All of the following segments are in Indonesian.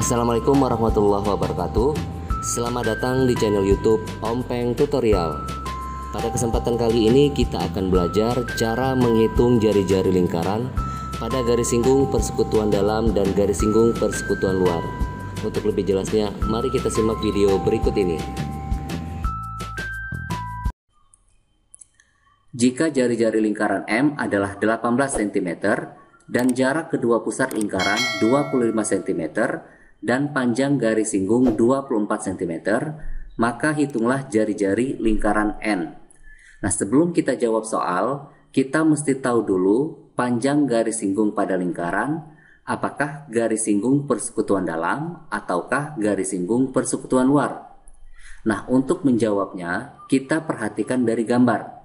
Assalamualaikum warahmatullahi wabarakatuh. Selamat datang di channel youtube Om Peng Tutorial. Pada kesempatan kali ini kita akan belajar cara menghitung jari-jari lingkaran pada garis singgung persekutuan dalam dan garis singgung persekutuan luar. Untuk lebih jelasnya mari kita simak video berikut ini. Jika jari-jari lingkaran M adalah 18 cm dan jarak kedua pusat lingkaran 25 cm dan panjang garis singgung 24 cm, maka hitunglah jari-jari lingkaran N. Nah, sebelum kita jawab soal, kita mesti tahu dulu panjang garis singgung pada lingkaran, apakah garis singgung persekutuan dalam ataukah garis singgung persekutuan luar. Nah, untuk menjawabnya, kita perhatikan dari gambar.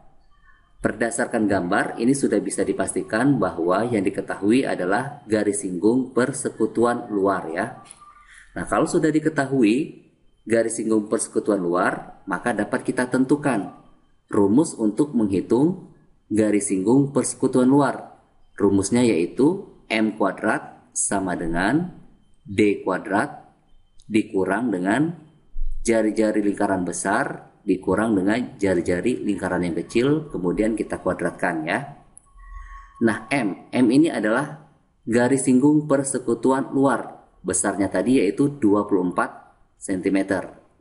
Berdasarkan gambar, ini sudah bisa dipastikan bahwa yang diketahui adalah garis singgung persekutuan luar ya. Nah, kalau sudah diketahui garis singgung persekutuan luar, maka dapat kita tentukan rumus untuk menghitung garis singgung persekutuan luar. Rumusnya yaitu M kuadrat sama dengan D kuadrat dikurang dengan jari-jari lingkaran besar dikurang dengan jari-jari lingkaran yang kecil, kemudian kita kuadratkan ya. Nah, M, M ini adalah garis singgung persekutuan luar besarnya tadi yaitu 24 cm.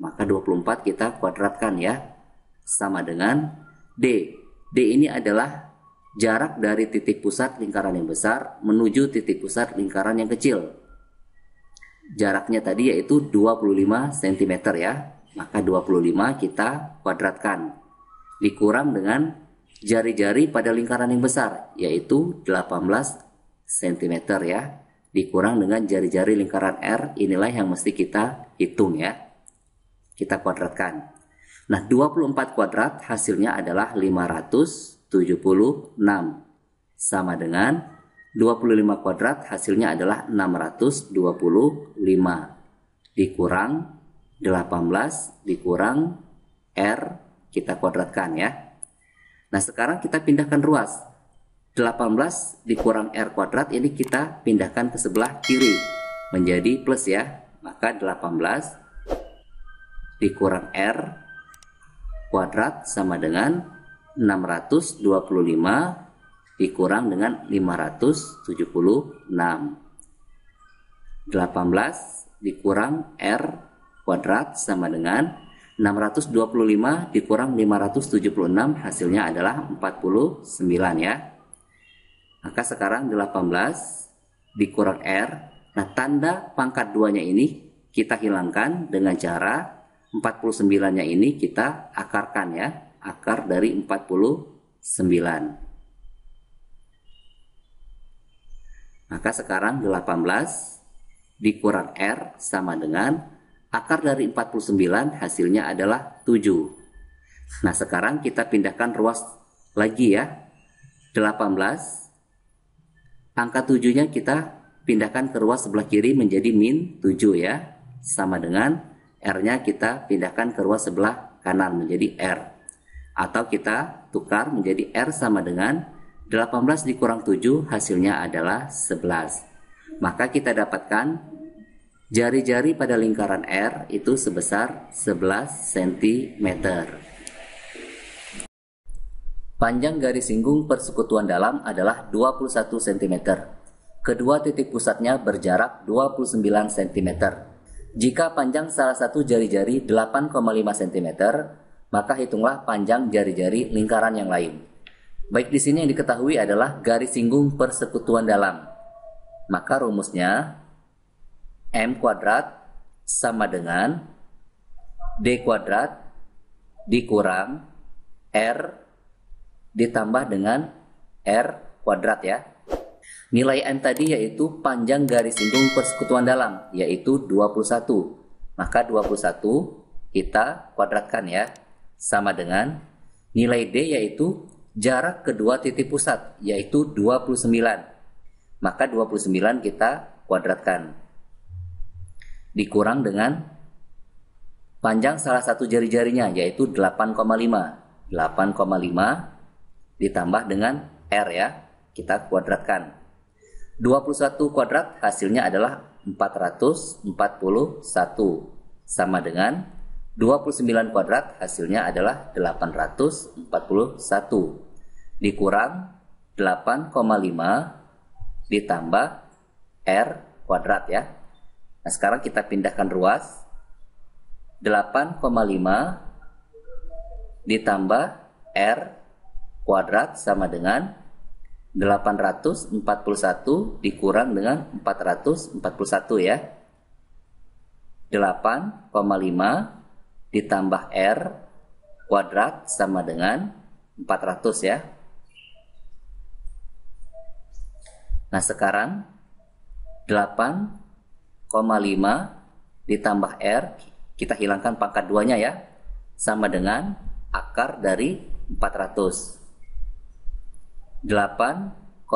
Maka 24 kita kuadratkan ya. Sama dengan D. D ini adalah jarak dari titik pusat lingkaran yang besar menuju titik pusat lingkaran yang kecil. Jaraknya tadi yaitu 25 cm ya. Maka 25 kita kuadratkan. Dikurang dengan jari-jari pada lingkaran yang besar yaitu 18 cm ya dikurang dengan jari-jari lingkaran R inilah yang mesti kita hitung ya. Kita kuadratkan. Nah 24 kuadrat hasilnya adalah 576 sama dengan 25 kuadrat hasilnya adalah 625 dikurang 18 dikurang R kita kuadratkan ya. Nah sekarang kita pindahkan ruas 18 dikurang R kuadrat ini kita pindahkan ke sebelah kiri. Menjadi plus ya. Maka 18 dikurang R kuadrat sama dengan 625 dikurang dengan 576 18 dikurang R kuadrat sama dengan 625 dikurang 576 hasilnya adalah 49 ya maka sekarang 18 dikurang R. Nah, tanda pangkat duanya ini kita hilangkan dengan cara 49-nya ini kita akarkan ya. Akar dari 49. Maka sekarang 18 dikurang R sama dengan akar dari 49 hasilnya adalah 7. Nah sekarang kita pindahkan ruas lagi ya. 18 angka 7-nya kita pindahkan ke ruas sebelah kiri menjadi min 7 ya. Sama dengan R-nya kita pindahkan ke ruas sebelah kanan menjadi R. Atau kita tukar menjadi R sama dengan 18 dikurang 7 hasilnya adalah 11. Maka kita dapatkan jari-jari pada lingkaran R itu sebesar 11 cm. Panjang garis singgung persekutuan dalam adalah 21 cm. Kedua titik pusatnya berjarak 29 cm. Jika panjang salah satu jari-jari 8,5 cm, maka hitunglah panjang jari-jari lingkaran yang lain. Baik di sini yang diketahui adalah garis singgung persekutuan dalam. Maka rumusnya M kuadrat sama dengan D kuadrat dikurang R ditambah dengan R kuadrat ya. Nilai N tadi yaitu panjang garis singgung persekutuan dalam yaitu 21. Maka 21 kita kuadratkan ya sama dengan nilai D yaitu jarak kedua titik pusat yaitu 29. Maka 29 kita kuadratkan. Dikurang dengan panjang salah satu jari-jarinya yaitu 8,5. 8,5 ditambah dengan R ya. Kita kuadratkan. 21 kuadrat hasilnya adalah 441 sama dengan 29 kuadrat hasilnya adalah 841 dikurang 8,5 ditambah R kuadrat ya. Nah sekarang kita pindahkan ruas 8,5 ditambah R kuadrat sama dengan 841 dikurang dengan 441 ya. 8,5 ditambah R kuadrat sama dengan 400 ya. Nah sekarang 8,5 ditambah R kita hilangkan pangkat duanya ya sama dengan akar dari 400 8,5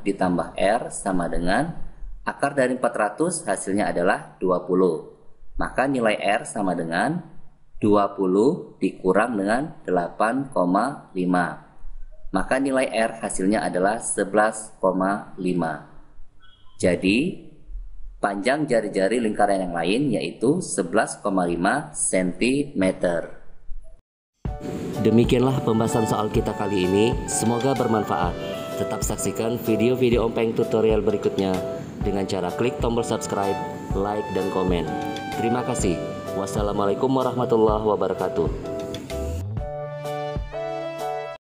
ditambah R sama dengan akar dari 400 hasilnya adalah 20. Maka nilai R sama dengan 20 dikurang dengan 8,5. Maka nilai R hasilnya adalah 11,5. Jadi, panjang jari-jari lingkaran yang lain yaitu 11,5 cm. Demikianlah pembahasan soal kita kali ini. Semoga bermanfaat. Tetap saksikan video-video Ompeng tutorial berikutnya dengan cara klik tombol subscribe, like, dan komen. Terima kasih. Wassalamualaikum warahmatullahi wabarakatuh.